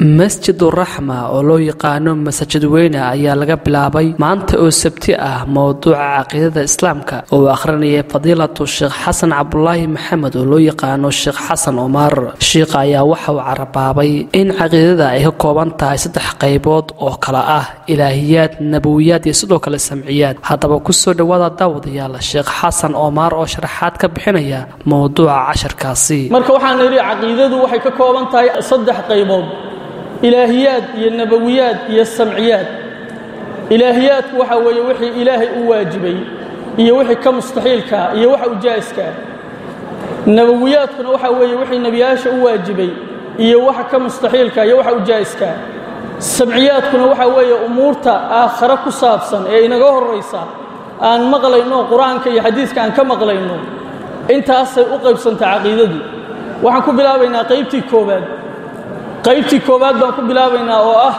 masjiduraxma oo loo yaqaano masajid weyne ayaa laga bilaabay maanta oo sabti ah mowduuca caqiidada islaamka oo akhrinayay fadiilatu sheekh xasan cabdulaahi maxamed oo loo yaqaano sheekh xasan omar. Shiikha ayaa waxa uu carabaabay in caqiidada ay ka kooban tahay saddex qaybood oo kale ah ilaahiyaad nabowiyaad iyo sidoo kale samciyaad. Haddaba ku soo dhowaada daawadayaal sheekh xasan omar oo sharaxaad ka bixinaya mowduuca casharkaasi. Marka waxaan idhi caqiidadu waxay ka kooban tahay saddex qaybood ilaahiyaad iyo nabowiyaad iyo samciyaad. Ilaahiyaadku waxa weeye wixii ilaahay u waajibay iyo wixii ka mustaxiilkaa iyo waxa u jaa'iskaa nabowiyaadkuna waxa weeye wixii nebiyaasha u waajibay iyo waxa ka mustaxiilka iyo waxa u jaa'iskaa samciyaadkuna waxa weeye umuurta aakhare ku saabsan ee inaga horraysa aan maqlayno qur'aanka iyo xadiiska aan ka maqlayno intaasay u qaybsantay caqiidadu waxaan ku bilaabaynaa qaybtii koowaad qaybtii koowaad baan ku bilaabaynaa oo ah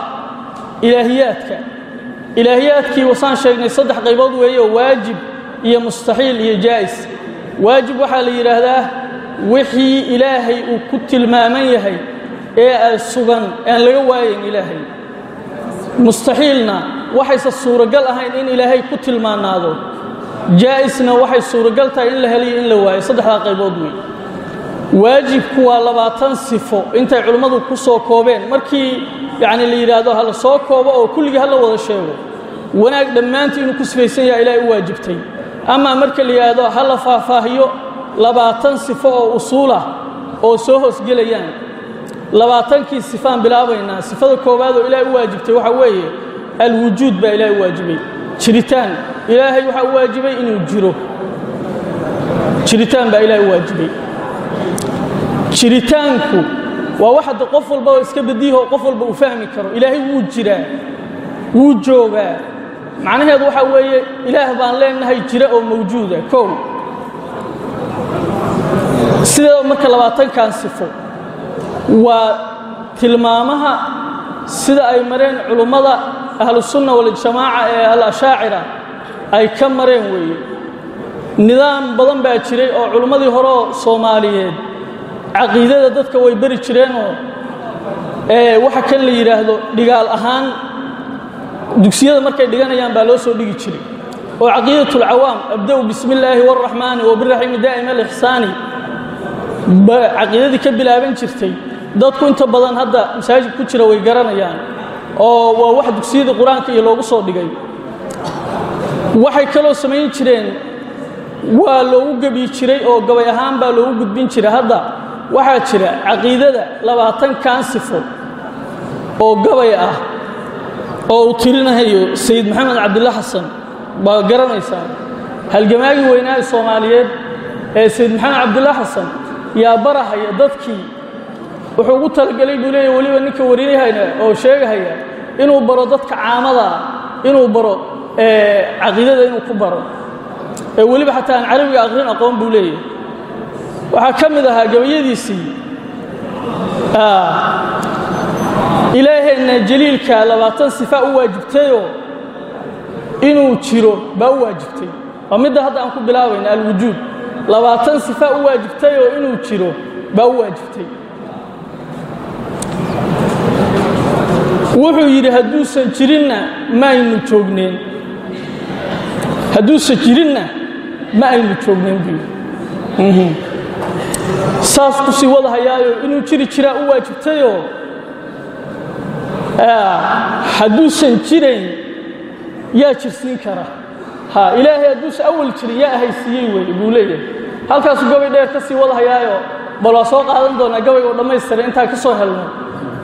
ilaahiyaadka. Ilaahiyaadkii wasaan sheegnay saddex qaybood weeye waajib iyo mustaxiil iyo jaa'is. Waajib waxaa la yidhaahdaa wixii ilaahay uu ku tilmaaman yahay ee ay sugan aan laga waayayn ilaahay. Mustaxiilna waxayse suuragal ahayn in ilaahay ku tilmaanaado jaa'isna waxay suuragal tahay in la heliyo in la waayo. Saddexdaa qaybood wey waajibku waa labaatan sifo. Intay culimmadu ku soo koobeen markii yacni la yidhaahdo ha la soo koobo oo kulligii ha la wada sheego wanaag dhammaantii inuu ku sifaysan yaha ilaahay u waajibtay. Amaa marka la yidhaahdo ha la faahfaahiyo labaatan sifo oo usuulah oo soo hoosgelayaan labaatankii sifaan bilaabaynaa sifada koowaad oo ilaahay u waajibtay waxaa weeye alwujuud baa ilaahay u waajibay. Jiritaan. Ilaahay waxaa u waajibay inuu jiro. Jiritaan baa ilaahay u waajibay jiritaanku waa wax hadda qof walba oo iska badiiho qof walba uu fahmi karo. Ilaahay wuu jiraa wuu joogaa. Macnaheedu waxaa weeye ilaah baan leenahay jira oo mawjuuda kow. Sideeda marka labaatankan sifo waa tilmaamaha sida ay mareen culummada ahlusunna waljamaaca ee al-ashaacira ay ka mareen weeye nidaam badan baa jiray oo culummadii horeoo soomaaliyeed. Caqiidada dadka way beri jireenoo waxa kan la yidhaahdo dhigaal ahaan dugsiyada markay dhiganayaan baa loo soo dhigi jiray. Oo caqiidatulcawaam abda'u bismi illaahi waraxmaani wabiraxiimi daa'ima alixsaani ba caqiidadii ka bilaaban jirtay. Dadku inta badan hadda masaajid ku jira way garanayaan. Oo waa wax dugsiyadii qur'aanka iyo loogu soo dhigay. Waxay kaloo samayn jireen waa loogu gebi jiray oo gabay ahaan baa loogu gudbin jiray. Hadda waxaa jira caqiidada labaatankan sifo oo gabay ah oo uu tirinahayo sayid maxamed cabdilla xasan. Baa garanaysaa. Halgamaagii weynaaha soomaaliyeed ee sayid maxamed cabdilla xasan yaa barahaya dadkii. Wuxuu ugu talagelay buu leeya weliba ninka warinahayna oo sheegahaya inuu baro dadka caamadaa inuu baro caqiidada inuu ku baro ee weliba xataa aan carabiga aqrin aqoon buu leeyahay. Waxaa ka mid ahaa gabayadiisii ilaaheenna jaliilka labaatan sifa u waajibtayoo inuu jiro baa waajibtay. Waa midda aan ku bilaabayna alwujuud labaatan sifa u waajibtayoo inuu jiro baa waajibtay. Wuxuu yidhi hadduusan jirinna ma aynu joogneen. Hadduusan jirinna ma aynu joogneen buu yidhi saas ku sii wadahayaayo inuu jiri jiraa u waajibtayoo? Hadduusan jirayn yaa jirsiin kara. Ha ilaahay hadduusan awal jirin yaa ahaysiiyey weye buu leeyahay. Halkaasuu gabay dheer ka sii wadahayaayo bal waa soo qaadan doonaa gabaygo dhammaystiran intaan ka soo helno.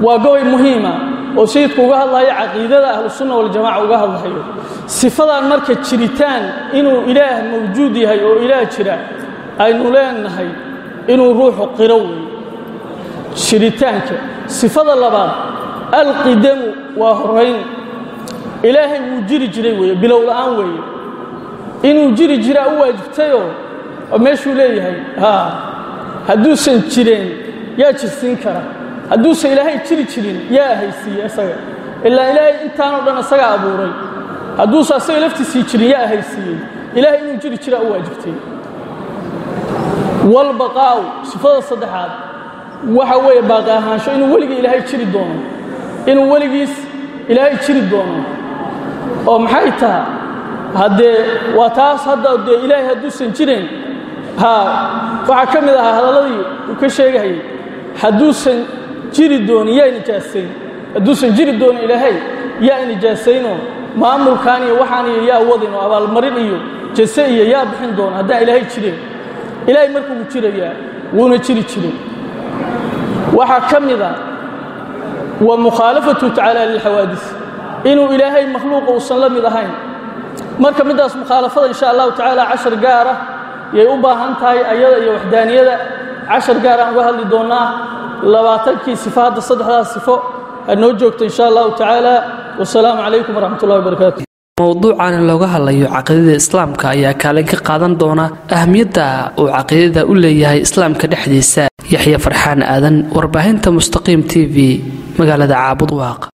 Waa gabay muhiima oo sayidku uga hadlayo caqiidada ahlusunna waljamaca uga hadlayo sifadan marka jiritaan inuu ilaah mawjuud yahay oo ilaah jira aynu leenahay inuu ruuxu qiro weeye jiritaanka sifada labaad alqidamu waa horayn ilaahay wuu jiri jiray weeye bilow la'aan weeye. Inuu jiri jiraa u waajibtayoo meeshuu leeyahay hadduusan jireen yaa jirsiin kara hadduusan ilaahay jiri jirin yaa ahaysiiye isaga. Ilaa ilaahay intaanoo dhan isagaa abuuray. Hadduusan asaga laftiisii jirin yaa ahaysiiyey ilaahay inuu jiri jiraa u waajibtay. Walbaqaa'u sifada saddexaad. Waxa weeye baaqi ahaansho inuu weligii ilaahay jiri doono. Inuu weligiis ilaahay jiri doono. Oo maxay taha haddee waa taas hadda dee ilaahay hadduusan jirayn ha waxaa ka mid ahaa hadalladii uu ka sheegahayay hadduusan jiri doonin yaa nijaasayn hadduusan jiri doonin ilaahay yaa nijaasaynoo maamulkan iyo waxaan iyo yaa wadin oo abaalmarin iyo jase iyo yaa bixin doona haddaan ilaahay jirin ilaahay markuu jirayaa wuuna jiri jirin waxaa ka mida wa mukhaalafatu tacaala lilxawaadis. Inuu ilaahay makhluuqa uusan la mid ahayn. Marka middaas mukhaalafada insha allahu tacaala cashar gaara yay u baahan tahay ayada iyo waxdaaniyada. Cashar gaaraan uga hadli doonnaa labaatankii sifo saddexdaas sifo noo joogto insha allahu tacaala. Wasalaamu calaykum waraxmat wabarakaatu mowduucan looga hadlayo caqiidada islaamka ayaa kaalin ka qaadan doona ahmiyadda uu caqiidada u leeyahay islaamka dhexdiisa. Yaxya farxaan aadan warbaahinta mustaqiim t v magaalada caabud waaq